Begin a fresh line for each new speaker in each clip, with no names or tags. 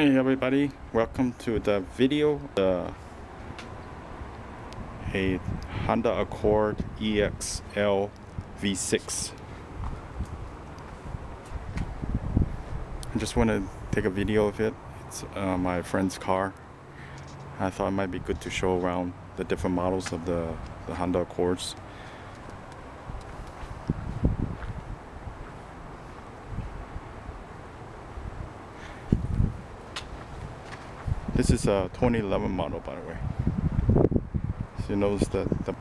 Hi everybody, welcome to the video the a Honda Accord EXL V6 I just want to take a video of it. It's uh, my friend's car. I thought it might be good to show around the different models of the, the Honda Accords This is a 2011 model, by the way. So you notice that the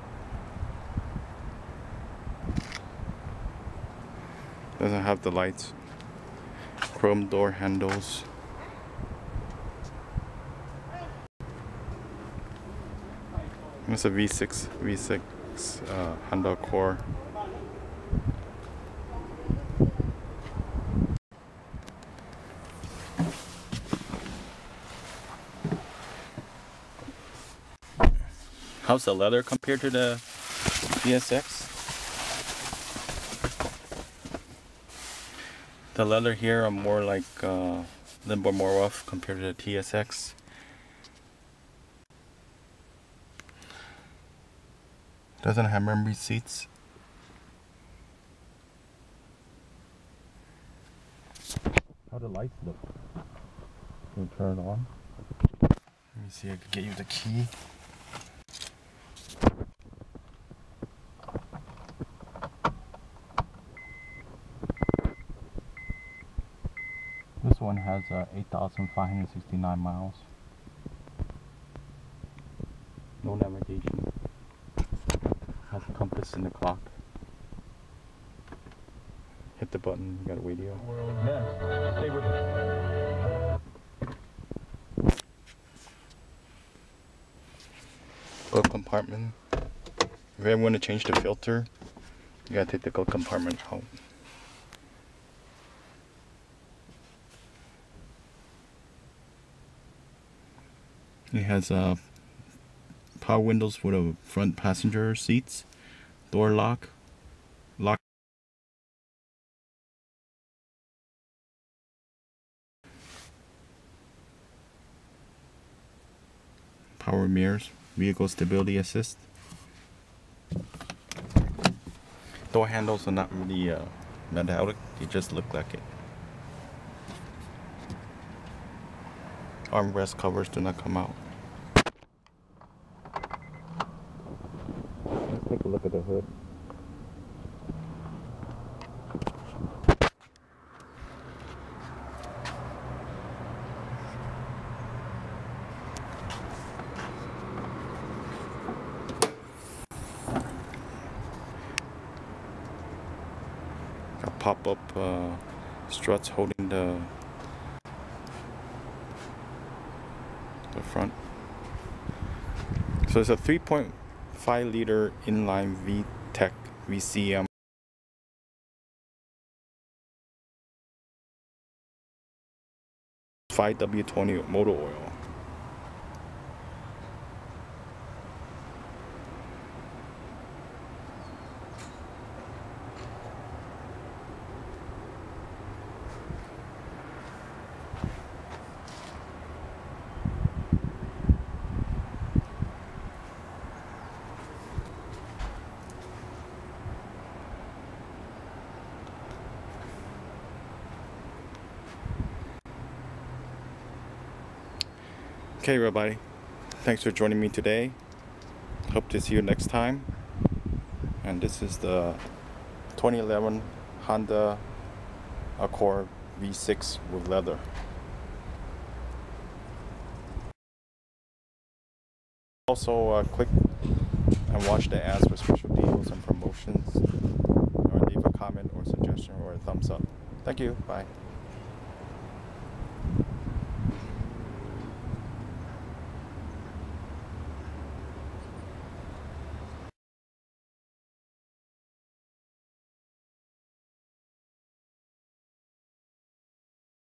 doesn't have the lights, chrome door handles. It's a V6 V6 uh, Honda Accord. How's the leather compared to the TSX? The leather here are more like uh, a little bit more rough compared to the TSX. Doesn't have memory seats. How the lights look? Can you turn it on? Let me see, I can get you the key. This one has uh, 8,569 miles. No navigation. Has a compass in the clock. Hit the button, you got a radio.
Stay with us.
Glove compartment. If you ever want to change the filter, you gotta take the glove compartment out. It has uh, power windows for the front passenger seats, door lock, lock. Power mirrors, vehicle stability assist. Door handles are not really uh, metallic, they just look like it. Armrest covers do not come out. Let's take a look at the hood. Pop-up uh, struts holding the the front. So it's a 3.5 liter inline VTEC VCM. Five W20 motor oil. Okay, everybody. Thanks for joining me today. Hope to see you next time. And this is the 2011 Honda Accord V6 with leather. Also, uh, click and watch the ads for special deals and promotions, or leave a comment or suggestion or a thumbs up. Thank you. Bye.